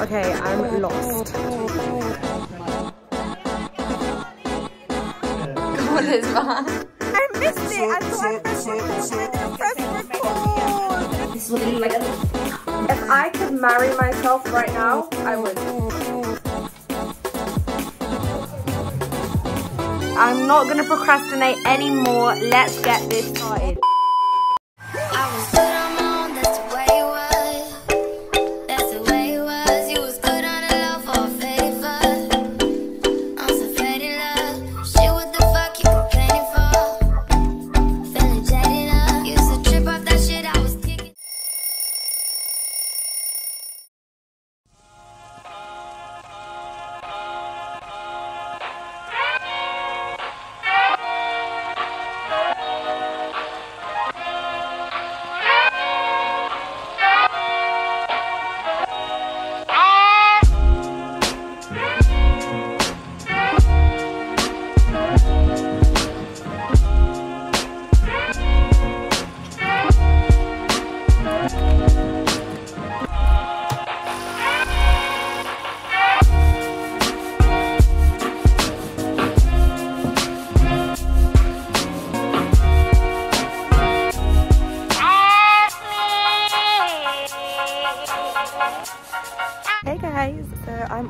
Okay, I'm lost. What is that? I missed it. I thought I pressed record. I pressed record. This it looks like. If I could marry myself right now, I would. I'm not gonna procrastinate anymore. Let's get this started.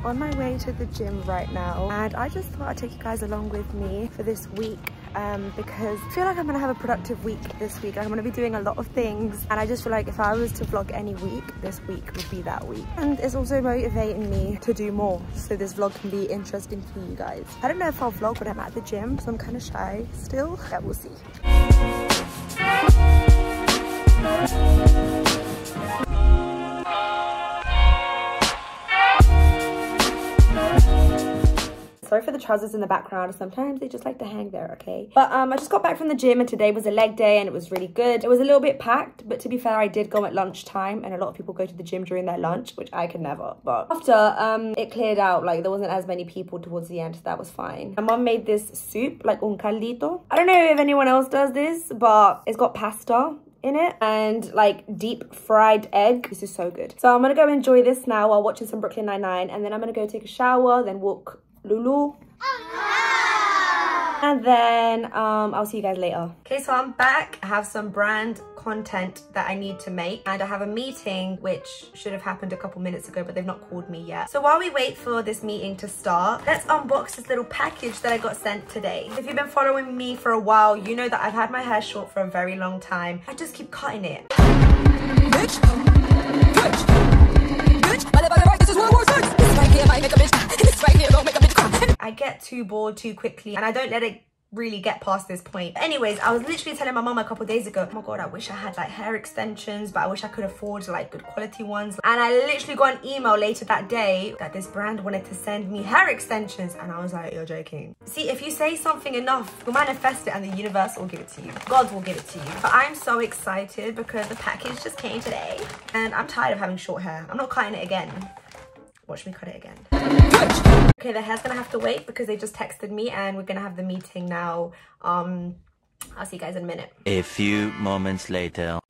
On my way to the gym right now and I just thought I'd take you guys along with me for this week um, because I feel like I'm gonna have a productive week this week. I'm gonna be doing a lot of things and I just feel like if I was to vlog any week, this week would be that week. And it's also motivating me to do more so this vlog can be interesting for you guys. I don't know if I'll vlog when I'm at the gym so I'm kind of shy still. Yeah, we'll see. Sorry for the trousers in the background. Sometimes they just like to hang there, okay? But um, I just got back from the gym and today was a leg day and it was really good. It was a little bit packed, but to be fair, I did go at lunchtime and a lot of people go to the gym during their lunch, which I can never. But after, um, it cleared out. Like there wasn't as many people towards the end, so that was fine. My mom made this soup, like un caldito. I don't know if anyone else does this, but it's got pasta in it and like deep fried egg. This is so good. So I'm gonna go enjoy this now while watching some Brooklyn Nine-Nine and then I'm gonna go take a shower, then walk Lulu. And then um, I'll see you guys later. Okay, so I'm back. I have some brand content that I need to make and I have a meeting which should have happened a couple minutes ago but they've not called me yet. So while we wait for this meeting to start, let's unbox this little package that I got sent today. If you've been following me for a while, you know that I've had my hair short for a very long time. I just keep cutting it. bitch. Bitch. Bitch. I get too bored too quickly and I don't let it really get past this point. Anyways, I was literally telling my mom a couple days ago, oh my god, I wish I had like hair extensions, but I wish I could afford like good quality ones. And I literally got an email later that day that this brand wanted to send me hair extensions. And I was like, you're joking. See, if you say something enough, you'll manifest it and the universe will give it to you. God will give it to you. But I'm so excited because the package just came today and I'm tired of having short hair. I'm not cutting it again. Watch me cut it again. Okay, the hair's gonna have to wait because they just texted me and we're gonna have the meeting now. Um, I'll see you guys in a minute. A few moments later.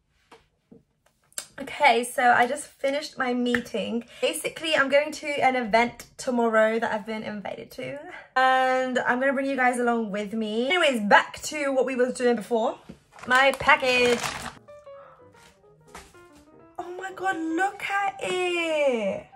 Okay, so I just finished my meeting. Basically, I'm going to an event tomorrow that I've been invited to. And I'm gonna bring you guys along with me. Anyways, back to what we was doing before. My package. Oh my god, look at it.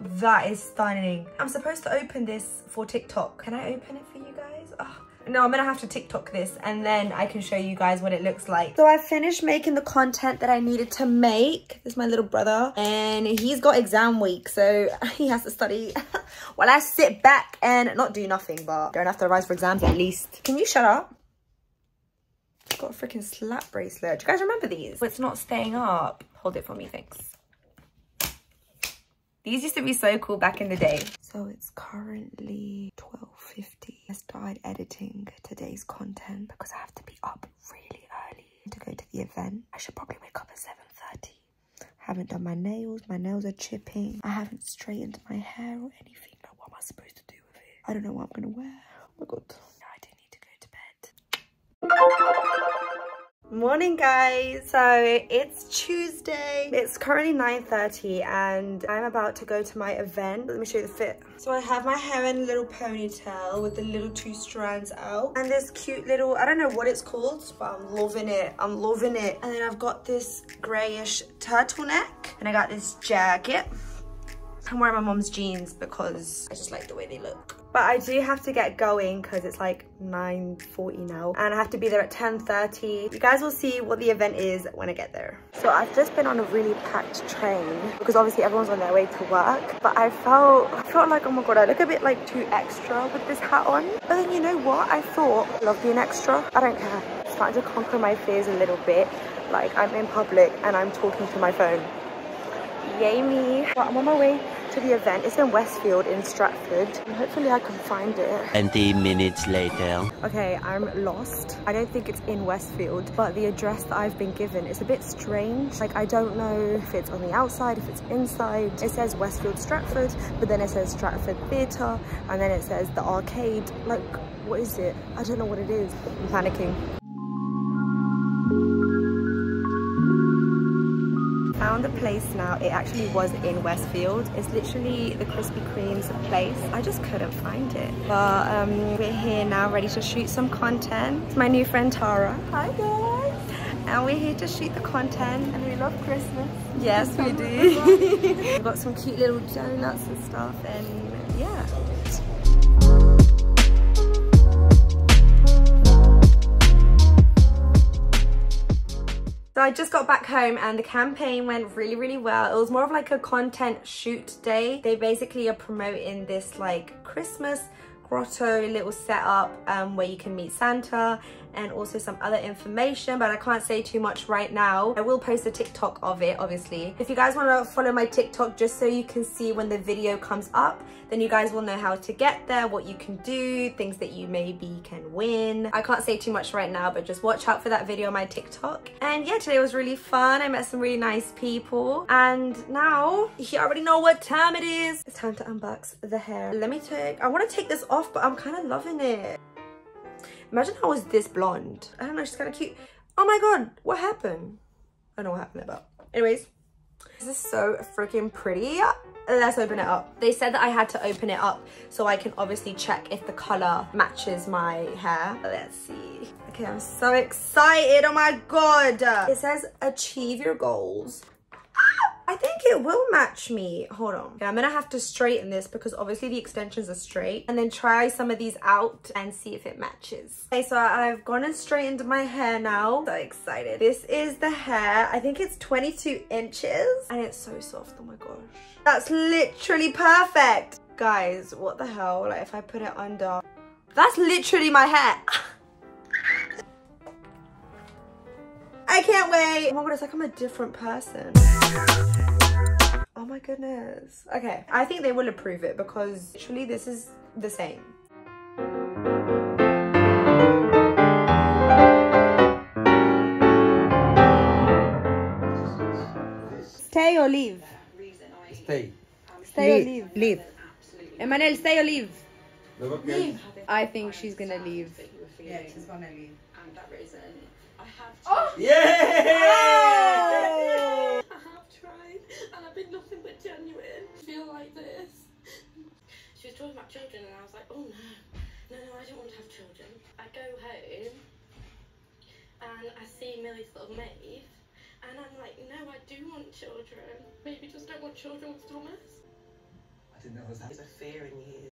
That is stunning. I'm supposed to open this for TikTok. Can I open it for you guys? Oh. No, I'm gonna have to TikTok this and then I can show you guys what it looks like. So I finished making the content that I needed to make. This is my little brother and he's got exam week, so he has to study while I sit back and not do nothing, but don't have to revise for exams at least. Can you shut up? Got a freaking slap bracelet. Do you guys remember these? It's not staying up. Hold it for me, thanks. These used to be so cool back in the day. So it's currently 12.50. I started editing today's content because I have to be up really early to go to the event. I should probably wake up at 7.30. Haven't done my nails. My nails are chipping. I haven't straightened my hair or anything. Now, what am I supposed to do with it? I don't know what I'm going to wear. Oh my God. I do need to go to bed. Morning guys, so it's Tuesday. It's currently 9.30 and I'm about to go to my event. Let me show you the fit. So I have my hair in a little ponytail with the little two strands out and this cute little, I don't know what it's called, but I'm loving it. I'm loving it. And then I've got this grayish turtleneck and I got this jacket. I'm wearing my mom's jeans because I just like the way they look. But I do have to get going because it's like 9.40 now and I have to be there at 10.30. You guys will see what the event is when I get there. So I've just been on a really packed train because obviously everyone's on their way to work. But I felt, I felt like, oh my God, I look a bit like too extra with this hat on. But then you know what? I thought, love being extra. I don't care. I'm starting to conquer my fears a little bit. Like I'm in public and I'm talking to my phone. Yay me. But I'm on my way to the event. It's in Westfield in Stratford. Hopefully I can find it. 20 minutes later. Okay, I'm lost. I don't think it's in Westfield, but the address that I've been given is a bit strange. Like, I don't know if it's on the outside, if it's inside. It says Westfield Stratford, but then it says Stratford Theatre, and then it says the arcade. Like, what is it? I don't know what it is. I'm panicking. Found the place now it actually was in westfield. It's literally the krispy kreme's place. I just couldn't find it. But um, we're here now ready to shoot some content. It's my new friend tara. Hi guys. And we're here to shoot the content. And we love christmas. Yes we do. We've got some cute little donuts and stuff and yeah So I just got back home and the campaign went really, really well. It was more of like a content shoot day. They basically are promoting this like Christmas grotto little setup um, where you can meet Santa and also some other information but I can't say too much right now. I will post a TikTok of it obviously. If you guys want to follow my TikTok just so you can see when the video comes up then you guys will know how to get there, what you can do, things that you maybe can win. I can't say too much right now but just watch out for that video on my TikTok. And yeah today was really fun. I met some really nice people and now you already know what time it is. It's time to unbox the hair. Let me take, I want to take this off but I'm kind of loving it. Imagine I was this blonde. I don't know, she's kind of cute. Oh my god, what happened? I don't know what happened about. Anyways, this is so freaking pretty. Let's open it up. They said that I had to open it up so I can obviously check if the color matches my hair. Let's see. Okay, I'm so excited. Oh my god. It says achieve your goals. I think it will match me. Hold on. Okay, I'm gonna have to straighten this because obviously the extensions are straight and then try some of these out and see if it matches. Okay, so I've gone and straightened my hair now. So excited. This is the hair. I think it's 22 inches and it's so soft. Oh my gosh. That's literally perfect. Guys, what the hell? Like if I put it under, that's literally my hair. I can't wait. Oh my god, it's like I'm a different person. Oh my goodness. Okay, I think they will approve it because literally this is the same. Stay or leave? Stay. Stay or leave? Leave. Emmanuel, stay or leave? Leave. I think she's gonna leave. Yeah! Oh! I have tried, and I've been nothing but genuine. I feel like this. She was talking about children, and I was like, oh no, no, no, I don't want to have children. I go home, and I see Millie's little Maeve, and I'm like, no, I do want children. Maybe just don't want children with Thomas. I didn't know it was that. There's a fear in you.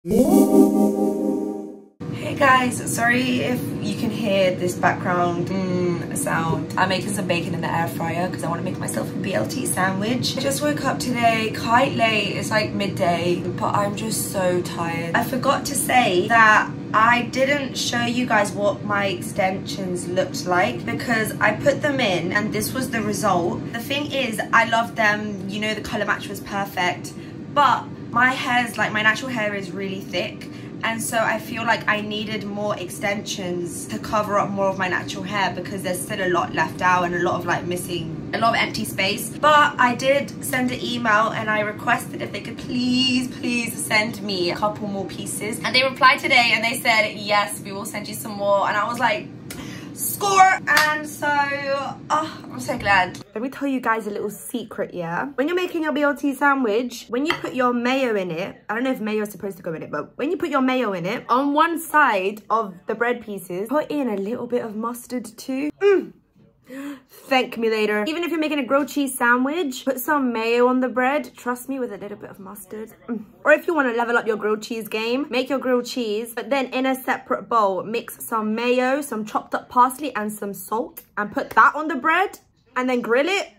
Hey guys, sorry if you can hear this background mm, sound. I'm making some bacon in the air fryer because I want to make myself a BLT sandwich. I just woke up today quite late, it's like midday, but I'm just so tired. I forgot to say that I didn't show you guys what my extensions looked like because I put them in and this was the result. The thing is, I love them, you know the color match was perfect, but my hair's like, my natural hair is really thick and so I feel like I needed more extensions to cover up more of my natural hair because there's still a lot left out and a lot of like missing a lot of empty space. But I did send an email and I requested if they could please please send me a couple more pieces. And they replied today and they said yes we will send you some more. And I was like score. And so, oh, I'm so glad. Let me tell you guys a little secret, yeah? When you're making your BLT sandwich, when you put your mayo in it, I don't know if mayo is supposed to go in it, but when you put your mayo in it, on one side of the bread pieces, put in a little bit of mustard too. Mm. Thank me later. Even if you're making a grilled cheese sandwich, put some mayo on the bread. Trust me, with a little bit of mustard. Mm. Or if you want to level up your grilled cheese game, make your grilled cheese, but then in a separate bowl, mix some mayo, some chopped up parsley, and some salt, and put that on the bread, and then grill it.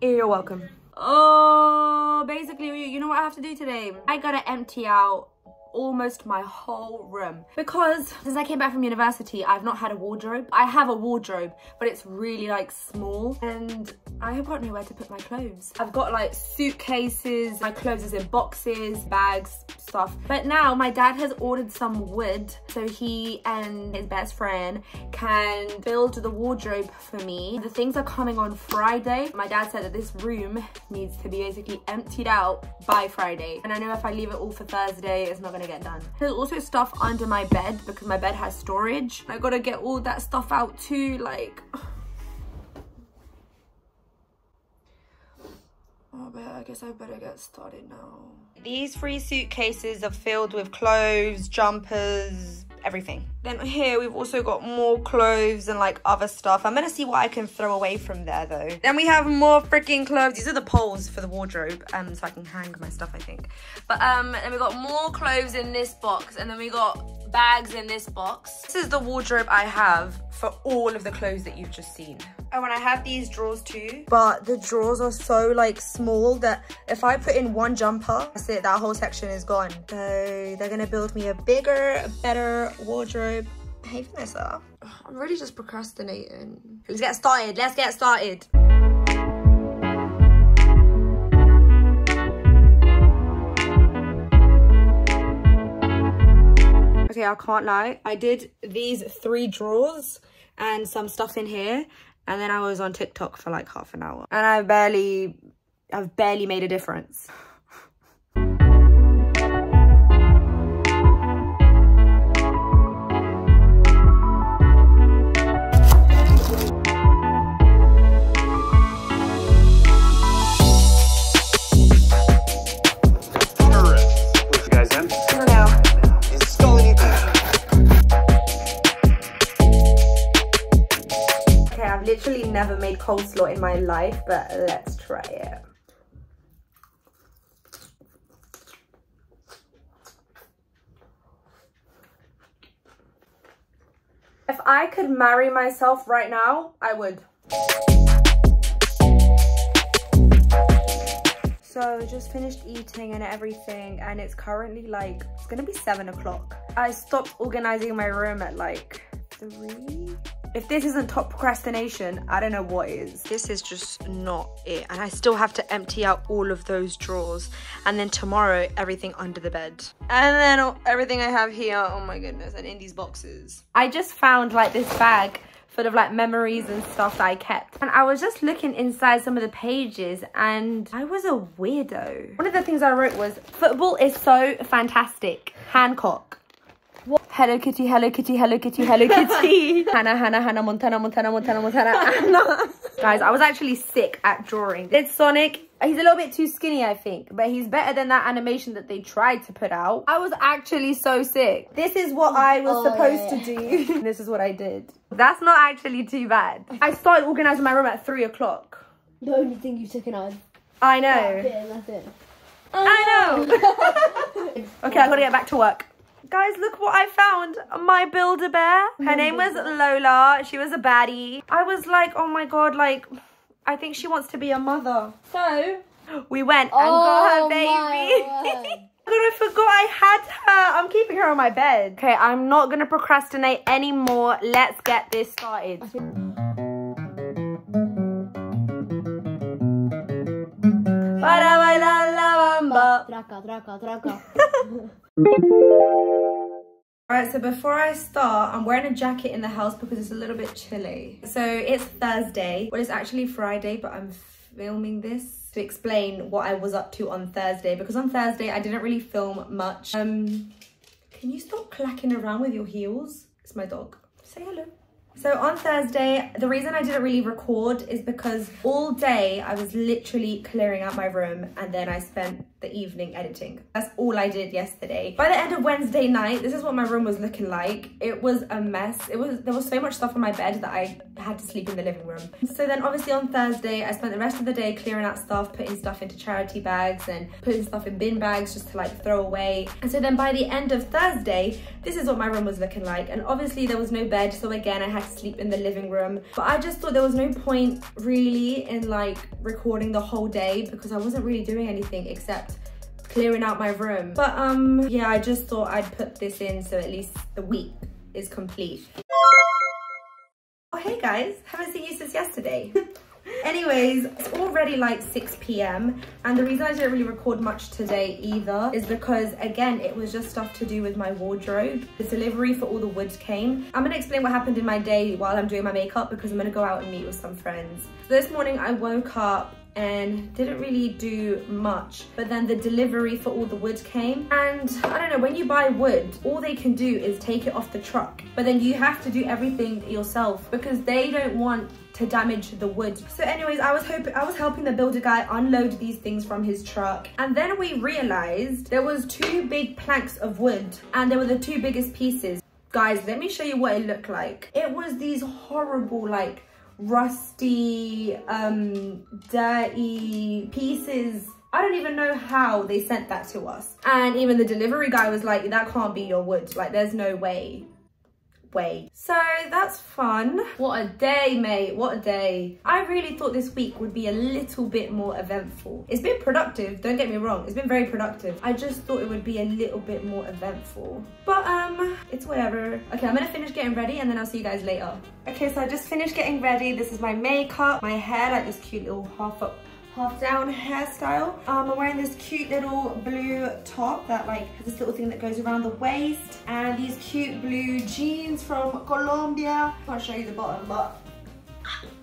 You're welcome. Oh, basically, you know what I have to do today? I gotta empty out almost my whole room. Because since I came back from university I've not had a wardrobe. I have a wardrobe but it's really like small. And I have got nowhere to put my clothes. I've got like suitcases my clothes is in boxes bags stuff. But now my dad has ordered some wood so he and his best friend can build the wardrobe for me. The things are coming on Friday. My dad said that this room needs to be basically emptied out by Friday. And I know if I leave it all for Thursday it's not gonna get done. There's also stuff under my bed because my bed has storage. I gotta get all that stuff out too, like... Oh, but I guess I better get started now. These three suitcases are filled with clothes, jumpers, everything. Then here we've also got more clothes and like other stuff. I'm gonna see what I can throw away from there though. Then we have more freaking clothes. These are the poles for the wardrobe, um, so I can hang my stuff, I think. But um, and we got more clothes in this box, and then we got bags in this box. This is the wardrobe I have for all of the clothes that you've just seen. Oh, and I have these drawers too. But the drawers are so like small that if I put in one jumper, that's it, that whole section is gone. So they're gonna build me a bigger, better wardrobe. Hey Vanessa, I'm really just procrastinating. Let's get started, let's get started. Okay, I can't lie. I did these three drawers and some stuff in here. And then I was on TikTok for like half an hour. And I barely, I've barely made a difference. Literally never made coleslaw in my life, but let's try it. If I could marry myself right now, I would. So just finished eating and everything and it's currently like, it's gonna be seven o'clock. I stopped organizing my room at like three. If this isn't top procrastination, I don't know what is. This is just not it. And I still have to empty out all of those drawers. And then tomorrow, everything under the bed. And then everything I have here, oh my goodness, and in these boxes. I just found like this bag full of like memories and stuff that I kept. And I was just looking inside some of the pages and I was a weirdo. One of the things I wrote was, football is so fantastic. Hancock. Hello Kitty, Hello Kitty, Hello Kitty, Hello Kitty. Hannah, Hannah, Hannah, Montana, Montana, Montana, Montana, Anna. Guys, I was actually sick at drawing. It's Sonic. He's a little bit too skinny, I think, but he's better than that animation that they tried to put out. I was actually so sick. This is what I was Oh, supposed yeah. to do. Oh, this is what I did. That's not actually too bad. I started organizing my room at three o'clock. The only thing you've taken out is I know. and that's it. I know. okay, I gotta get back to work. Guys, look what I found. My Build-A-Bear. Her name was Lola. She was a baddie. I was like, oh my god, like, I think she wants to be a mother. So, we went and got her Oh baby. I forgot I had her. I'm keeping her on my bed. Okay, I'm not gonna procrastinate anymore. Let's get this started. Alright, so before I start, I'm wearing a jacket in the house because it's a little bit chilly. So it's Thursday. Well, it's actually Friday, but I'm filming this to explain what I was up to on Thursday because on Thursday I didn't really film much. Um, can you stop clacking around with your heels? It's my dog. Say hello. So on Thursday, the reason I didn't really record is because all day I was literally clearing out my room and then I spent the evening editing. That's all I did yesterday. By the end of Wednesday night, this is what my room was looking like. It was a mess. It was there was so much stuff on my bed that I had to sleep in the living room. So then obviously on Thursday, I spent the rest of the day clearing out stuff, putting stuff into charity bags and putting stuff in bin bags just to like throw away. And so then by the end of Thursday, this is what my room was looking like. And obviously there was no bed, so again I had to sleep in the living room. But I just thought there was no point really in like recording the whole day because I wasn't really doing anything except clearing out my room. But um yeah, I just thought I'd put this in so at least the week is complete. Oh hey guys, haven't seen you since yesterday. Anyways, it's already like 6 p.m. and the reason I didn't really record much today either is because again, it was just stuff to do with my wardrobe. The delivery for all the wood came. I'm gonna explain what happened in my day while I'm doing my makeup because I'm gonna go out and meet with some friends. So this morning I woke up and didn't really do much but then the delivery for all the wood came and I don't know when you buy wood all they can do is take it off the truck but then you have to do everything yourself because they don't want to damage the wood. So anyways, I was hoping I was helping the builder guy unload these things from his truck. And then we realized there was two big planks of wood and they were the two biggest pieces. Guys, let me show you what it looked like. It was these horrible like rusty, um, dirty pieces I don't even know how they sent that to us. And even the delivery guy was like, that can't be your wood. Like, there's no way way. So that's fun. What a day, mate. What a day. I really thought this week would be a little bit more eventful. It's been productive, don't get me wrong. It's been very productive. I just thought it would be a little bit more eventful. But um, it's whatever. Okay, I'm gonna finish getting ready and then I'll see you guys later. Okay, so I just finished getting ready. This is my makeup, my hair, like this cute little half up half down hairstyle. Um, I'm wearing this cute little blue top that like has this little thing that goes around the waist and these cute blue jeans from Colombia. I'll show you the bottom, but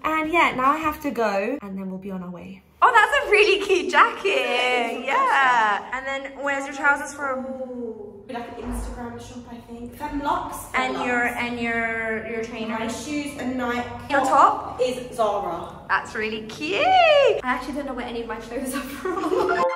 and yeah, now I have to go and then we'll be on our way. Oh, that's a really cute jacket. Yeah. And then where's your trousers from? Like an Instagram shop, I think. Femme Luxe. And your and your your trainer. My shoes and Nike. Your top? is Zara. That's really cute. I actually don't know where any of my clothes are from.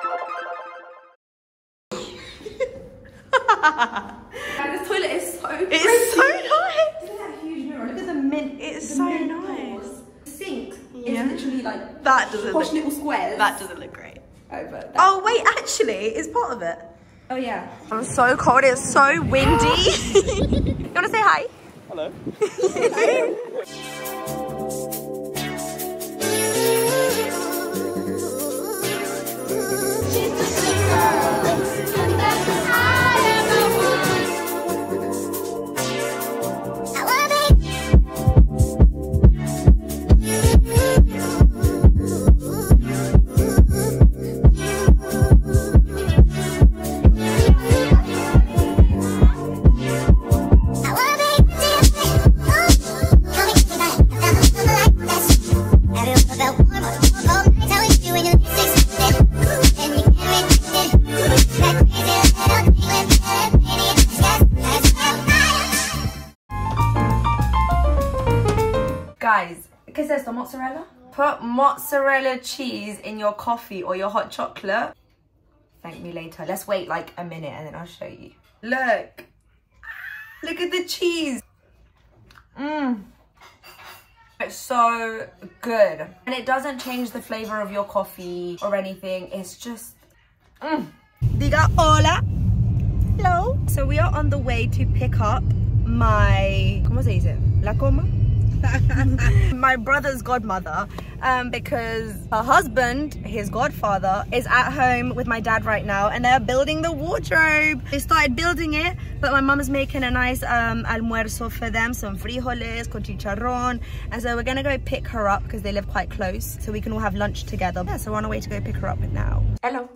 And this toilet is so It's so nice. Look at that huge mirror. Look at the mint. It's the so mint nice. doors. The sink Yeah. is literally like That doesn't posh look, little squares. that doesn't look great. Oh, oh, that. Oh wait, actually, it's part of it. Oh yeah. I'm so cold, it's so windy. you wanna say hi? Hello. mozzarella cheese in your coffee or your hot chocolate. Thank me later. Let's wait like a minute and then I'll show you. Look. Look at the cheese. Mmm. It's so good. And it doesn't change the flavor of your coffee or anything. It's just, mmm. Diga hola. Hello. So we are on the way to pick up my, ¿cómo se dice? La coma? my brother's godmother um, because her husband, his godfather, is at home with my dad right now and they're building the wardrobe. They started building it, but my mum is making a nice um, almuerzo for them, some frijoles con chicharrón. And so we're gonna go pick her up because they live quite close so we can all have lunch together. Yeah, so we're on our way to go pick her up now. Hello.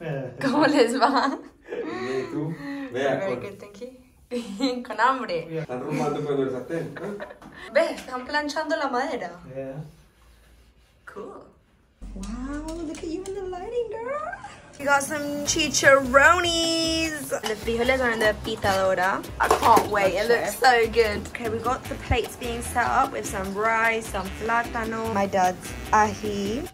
¿Cómo les va? Bien, ¿y tú? Very good, thank you. con hambre. están rumando por el sartén. ¿eh? ¿Ves? Están planchando la madera. Yeah. Cool. Wow, look at you in the lighting, girl. We got some chicharrones. The frijoles are in the pitadora. I can't wait. It looks so good. Okay, we got the plates being set up with some rice, some plátano, my dad's ají.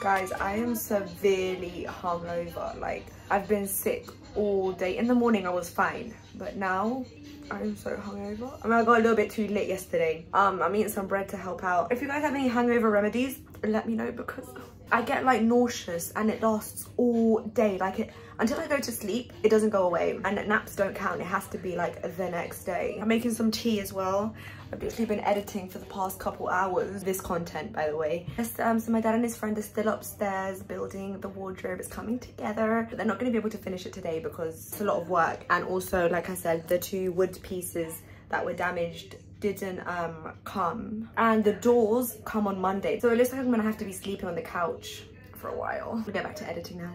Guys, I am severely hungover. Like, I've been sick all day. In the morning, I was fine. But now, I'm so hungover. I mean, I got a little bit too late yesterday. Um, I'm eating some bread to help out. If you guys have any hangover remedies, let me know because I get like nauseous and it lasts all day. Like it, until I go to sleep, it doesn't go away. And naps don't count. It has to be like the next day. I'm making some tea as well. I've literally been editing for the past couple hours. This content, by the way. Yes, um, so my dad and his friend are still upstairs building the wardrobe. It's coming together. But they're not going to be able to finish it today because it's a lot of work. And also, like I said, the two wood pieces that were damaged didn't um come and the doors come on monday so it looks like i'm gonna have to be sleeping on the couch for a while we'll get back to editing now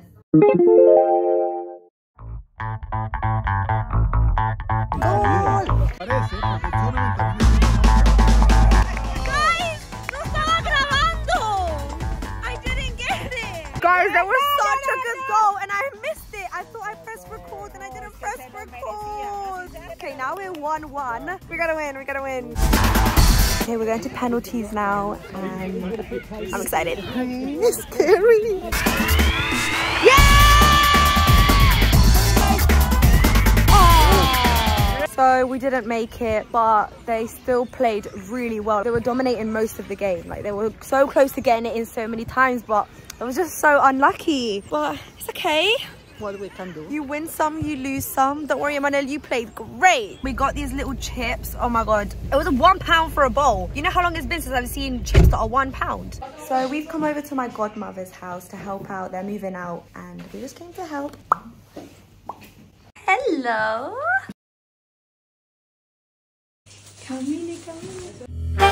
Guys, that was such a good goal and I missed it. I thought I pressed record and I didn't press record. Okay, now we're 1-1. We gotta win, we gotta win. Okay, we're going to penalties now and I'm excited. It's scary. So we didn't make it, but they still played really well. They were dominating most of the game. Like they were so close to getting it in so many times, but it was just so unlucky. But it's okay. What we can do? You win some, you lose some. Don't worry, Emmanuel, you played great. We got these little chips. Oh my God. It was a one pound for a bowl. You know how long it's been since I've seen chips that are one pound? So we've come over to my godmother's house to help out. They're moving out and we just came to help. Hello. Come in, come in.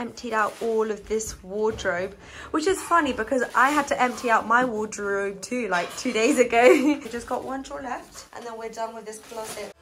Emptied out all of this wardrobe which is funny because i had to empty out my wardrobe too like two days ago. We just got one drawer left and then we're done with this closet